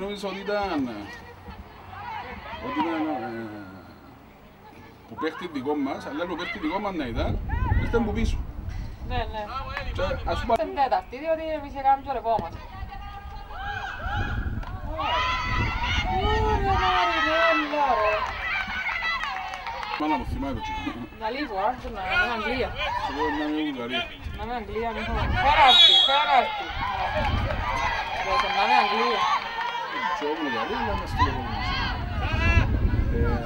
νόμιζα ότι ήταν... Ότι ήταν... ε, που παίχτη δικό μας, αλλά που παίχτη δικό μας να ήταν, ήρθε που πίσω. Ναι, ναι. Και ας πούμε... Στην τέταρτη, διότι εμείς έκαναμε το ρεπό μας. Ωραία, Μαρινέλα, ρε. Μάνα μου θυμάει το τσίκο. Να λίγο, άρχισε να είναι Αγγλία. Εγώ να είμαι Βουλγαρία. Να είναι Αγγλία, μην έχω... Πέραστη, πέραστη. Ρε, Eu as filhas da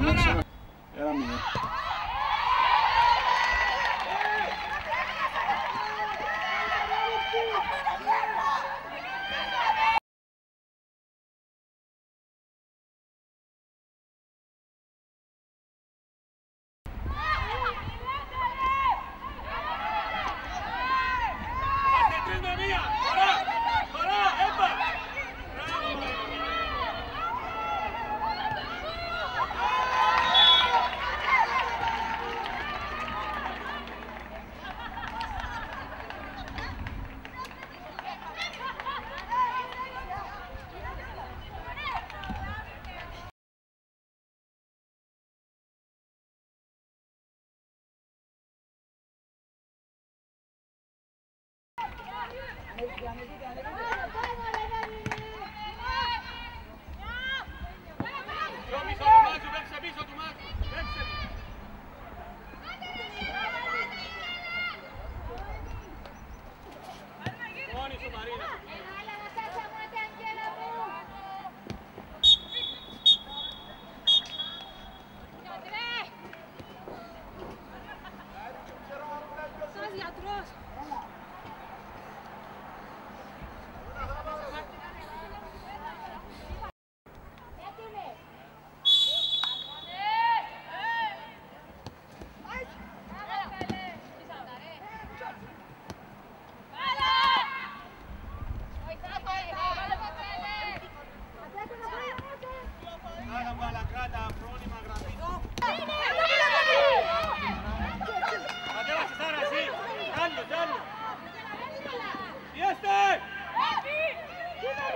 música. Era minha. Minha! Βουλγαρία, αλλά είμαι στο λόγο μας. Ε, αλλάξαμε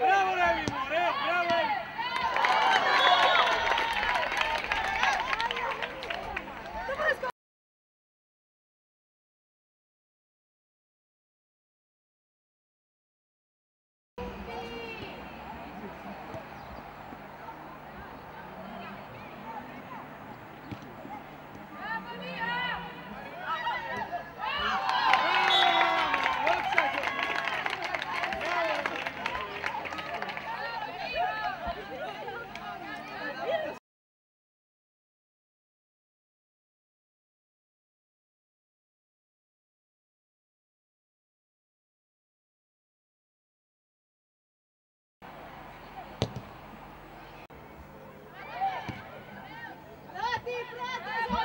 ένα μηδέν. Yeah.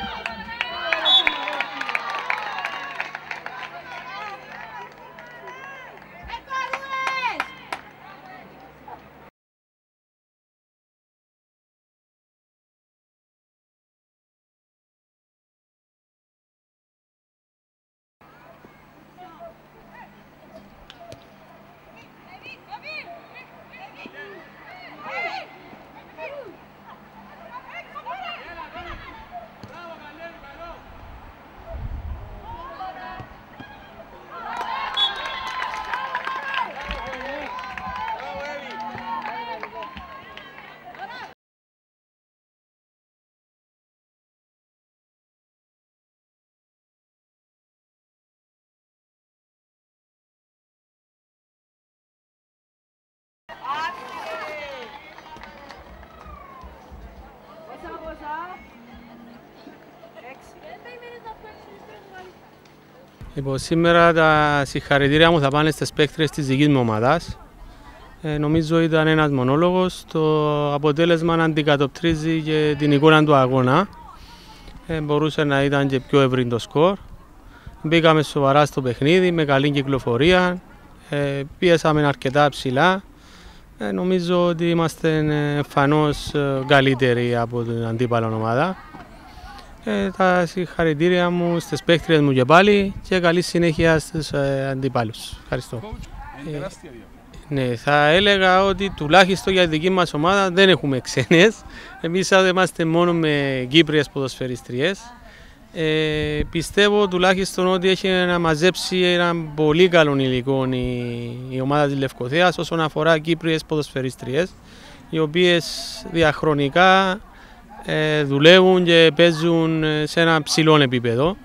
Λοιπόν, σήμερα τα συγχαρητήρια μου θα πάνε στις παίκτρες της δικής μου ομάδας. Ε, νομίζω ήταν ένας μονόλογος. Το αποτέλεσμα αντικατοπτρίζει και την εικόνα του αγώνα. Ε, μπορούσε να ήταν και πιο ευρύ το σκορ. Μπήκαμε σοβαρά στο παιχνίδι με καλή κυκλοφορία. Ε, πίεσαμε αρκετά ψηλά. Ε, νομίζω ότι είμαστε εμφανώς ε, καλύτεροι από την αντίπαλα ομάδα. Ε, τα συγχαρητήρια μου στις παίκτριες μου και πάλι και καλή συνέχεια στους ε, αντίπαλους. Ευχαριστώ. Είναι τεράστια διαφορά. Ναι, θα έλεγα ότι τουλάχιστον για τη δική μας ομάδα δεν έχουμε ξένες. Εμείς είμαστε μόνο με Κύπριες ποδοσφαιριστριές. Ε, πιστεύω τουλάχιστον ότι έχει να μαζέψει ένα πολύ καλό υλικό η, η ομάδα της Λευκοθέας όσον αφορά Κύπριες ποδοσφαιριστριές οι οποίες διαχρονικά ε, δουλεύουν και παίζουν σε ένα ψηλό επίπεδο.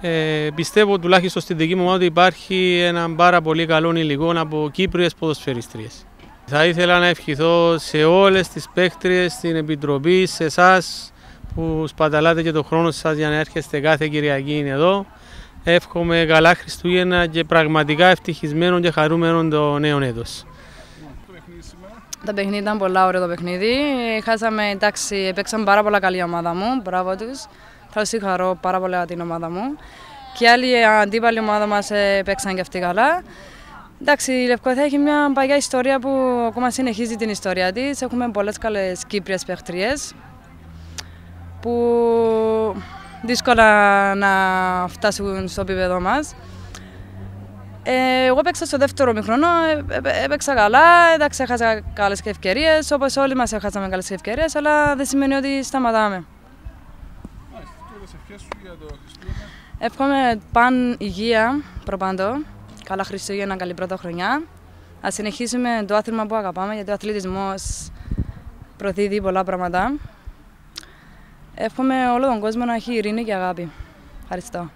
Ε, πιστεύω τουλάχιστον στην δική μου ομάδα ότι υπάρχει ένα πάρα πολύ καλό υλικό από Κύπριες ποδοσφαιριστρίες. Θα ήθελα να ευχηθώ σε όλες τις παίκτριες στην Επιτροπή, σε εσάς που σπαταλάτε και το χρόνο σας για να έρχεστε κάθε Κυριακή εδώ. Εύχομαι καλά Χριστούγεννα και πραγματικά ευτυχισμένο και χαρούμενο το νέο έτος. Το παιχνίδι ήταν πολλά ωραίο το παιχνίδι. Χάσαμε, εντάξει, παίξαμε πάρα πολλά καλή ομάδα μου. Μπράβο τους. Θα συγχαρώ πάρα πολλά την ομάδα μου. Και άλλη αντίπαλη ομάδα μας ε, παίξαν και αυτοί καλά. Εντάξει, η Λευκοθέα έχει μια παλιά ιστορία που ακόμα συνεχίζει την ιστορία της. Έχουμε πολλές καλές Κύπριες παιχτριές που δύσκολα να φτάσουν στο επίπεδο μας. Ε, εγώ έπαιξα στο δεύτερο μηχρόνο, ε, ε, έπαιξα καλά, εντάξει, έχασα καλές ευκαιρίες, όπως όλοι μας έχασαμε καλές ευκαιρίες, αλλά δεν σημαίνει ότι σταματάμε. Εύχομαι παν υγεία προπάντο, καλά Χριστούγεννα, καλή πρώτα χρονιά. Α συνεχίσουμε το άθλημα που αγαπάμε, γιατί ο αθλητισμός προδίδει πολλά πράγματα. Εύχομαι όλο τον κόσμο να έχει ειρήνη και αγάπη. Ευχαριστώ.